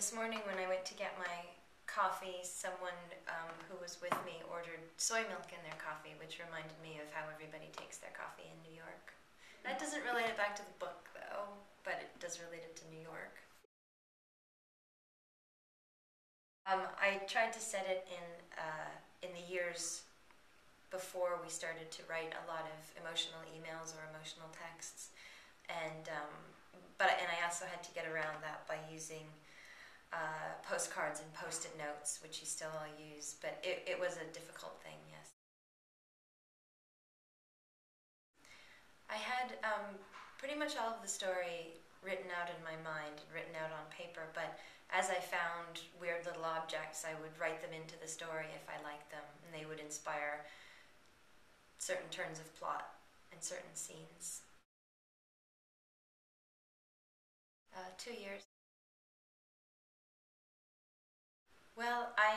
This morning when I went to get my coffee, someone um, who was with me ordered soy milk in their coffee, which reminded me of how everybody takes their coffee in New York. That doesn't relate it back to the book, though, but it does relate it to New York. Um, I tried to set it in uh, in the years before we started to write a lot of emotional emails or emotional texts, and um, but and I also had to get around that by using uh, postcards and post-it notes, which you still all use. But it, it was a difficult thing, yes. I had um, pretty much all of the story written out in my mind and written out on paper, but as I found weird little objects, I would write them into the story if I liked them, and they would inspire certain turns of plot and certain scenes. Uh, two years.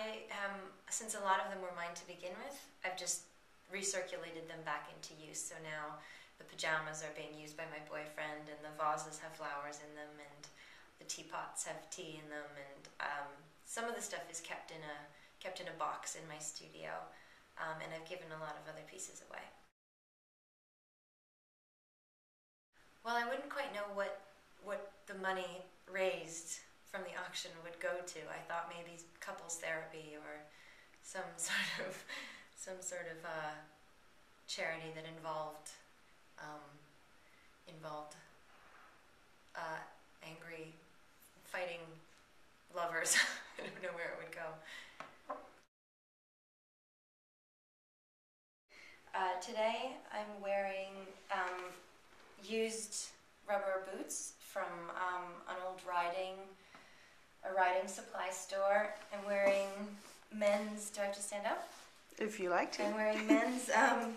I um, since a lot of them were mine to begin with, I've just recirculated them back into use. So now the pajamas are being used by my boyfriend, and the vases have flowers in them, and the teapots have tea in them, and um, some of the stuff is kept in a kept in a box in my studio, um, and I've given a lot of other pieces away. Well, I wouldn't quite know what what the money raised from the auction would go to. I thought maybe couples therapy or some sort of some sort of uh, charity that involved um, involved uh, angry fighting lovers. I don't know where it would go. Uh, today I'm wearing um, used rubber boots from um, an old riding a riding supply store. I'm wearing men's. Do I have to stand up? If you like to. I'm wearing men's um,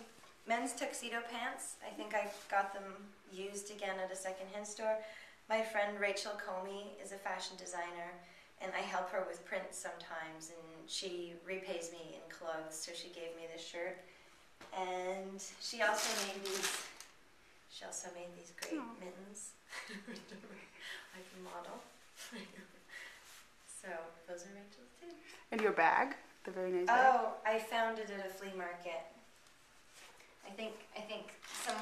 men's tuxedo pants. I think I got them used again at a secondhand store. My friend Rachel Comey is a fashion designer, and I help her with prints sometimes, and she repays me in clothes. So she gave me this shirt, and she also made these. She also made these great Aww. mittens. I can model. so those are Rachel's too. And your bag, the very nice bag. Oh, I found it at a flea market. I think I think some